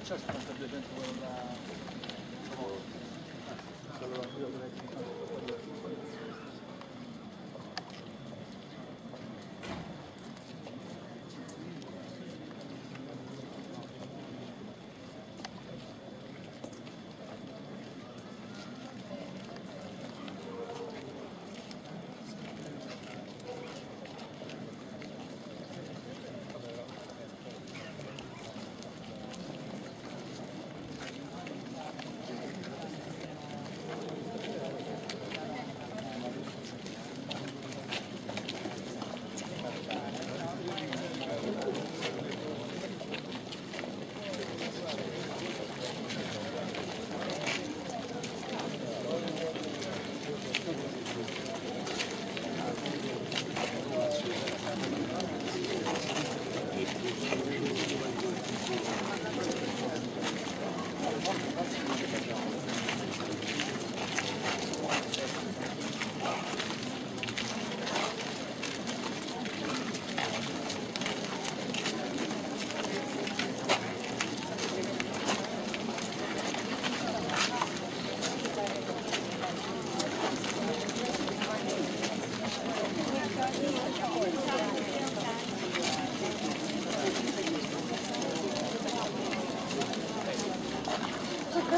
accesso a questa da...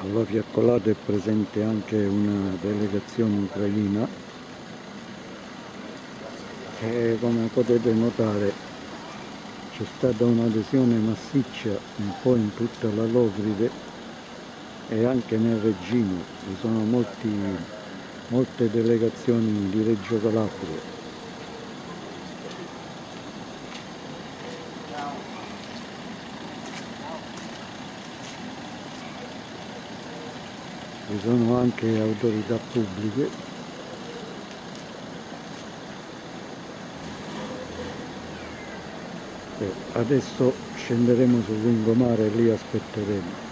Alla fiaccolata è presente anche una delegazione ucraina e come potete notare c'è stata un'adesione massiccia un po' in tutta la Locride e anche nel Reggino, ci sono molti, molte delegazioni di Reggio Calabria. Ci sono anche autorità pubbliche. E adesso scenderemo sul lungomare e lì aspetteremo